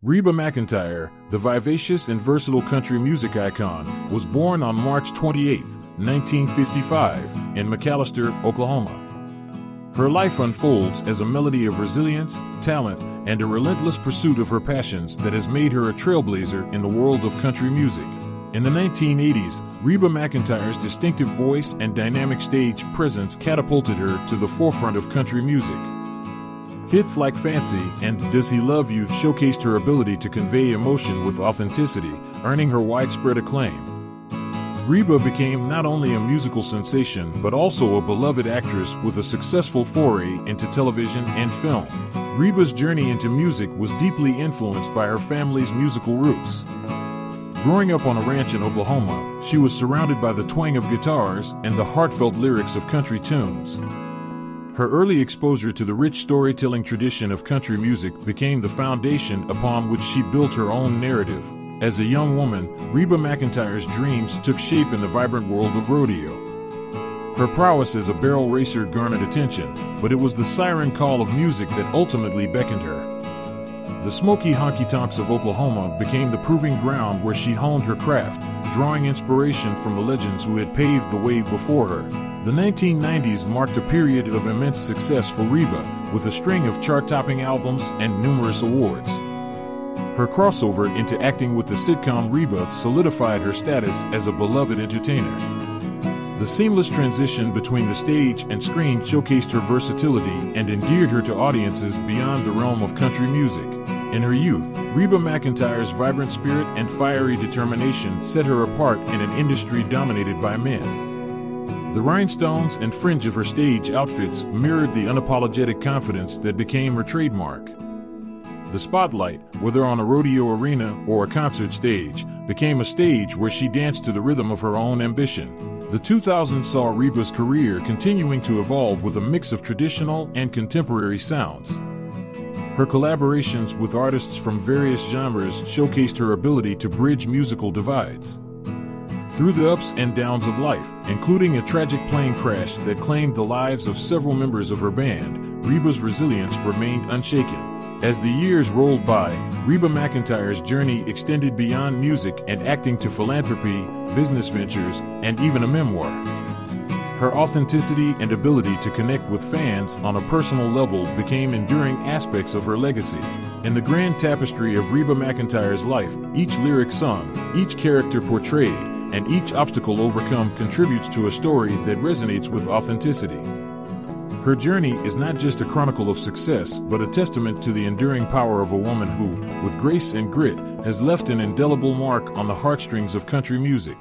Reba McEntire, the vivacious and versatile country music icon, was born on March 28, 1955, in McAlester, Oklahoma. Her life unfolds as a melody of resilience, talent, and a relentless pursuit of her passions that has made her a trailblazer in the world of country music. In the 1980s, Reba McEntire's distinctive voice and dynamic stage presence catapulted her to the forefront of country music. Hits like Fancy and Does He Love You showcased her ability to convey emotion with authenticity, earning her widespread acclaim. Reba became not only a musical sensation but also a beloved actress with a successful foray into television and film. Reba's journey into music was deeply influenced by her family's musical roots. Growing up on a ranch in Oklahoma, she was surrounded by the twang of guitars and the heartfelt lyrics of country tunes. Her early exposure to the rich storytelling tradition of country music became the foundation upon which she built her own narrative. As a young woman, Reba McEntire's dreams took shape in the vibrant world of rodeo. Her prowess as a barrel racer garnered attention, but it was the siren call of music that ultimately beckoned her. The smoky honky tonks of Oklahoma became the proving ground where she honed her craft, drawing inspiration from the legends who had paved the way before her. The 1990s marked a period of immense success for Reba, with a string of chart topping albums and numerous awards. Her crossover into acting with the sitcom Reba solidified her status as a beloved entertainer. The seamless transition between the stage and screen showcased her versatility and endeared her to audiences beyond the realm of country music. In her youth, Reba McEntire's vibrant spirit and fiery determination set her apart in an industry dominated by men. The rhinestones and fringe of her stage outfits mirrored the unapologetic confidence that became her trademark. The spotlight, whether on a rodeo arena or a concert stage, became a stage where she danced to the rhythm of her own ambition. The 2000s saw Reba's career continuing to evolve with a mix of traditional and contemporary sounds. Her collaborations with artists from various genres showcased her ability to bridge musical divides. Through the ups and downs of life, including a tragic plane crash that claimed the lives of several members of her band, Reba's resilience remained unshaken. As the years rolled by, Reba McEntire's journey extended beyond music and acting to philanthropy, business ventures, and even a memoir. Her authenticity and ability to connect with fans on a personal level became enduring aspects of her legacy. In the grand tapestry of Reba McEntire's life, each lyric sung, each character portrayed, and each obstacle overcome contributes to a story that resonates with authenticity. Her journey is not just a chronicle of success, but a testament to the enduring power of a woman who, with grace and grit, has left an indelible mark on the heartstrings of country music.